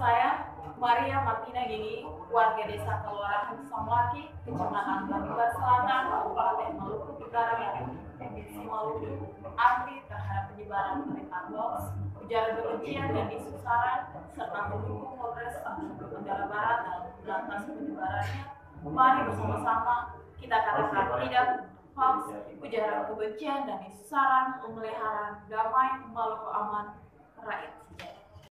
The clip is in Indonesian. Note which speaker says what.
Speaker 1: Saya Maria Martina Gigi, warga desa Kelurahan Somlaki, Kecamatan Banyubar Selatan, Kabupaten Maluku Utara yang Provinsi Maluku, anti terhadap penyebaran berita hoax, ujaran kebencian dan isu saran, serta mendukung Polres Nusa Tenggara Barat dalam memberantas penyebarannya. Mari bersama-sama kita katakan tidak hoax, ujaran kebencian dan isu saran, pemeliharaan damai, Maluku aman, rakyat.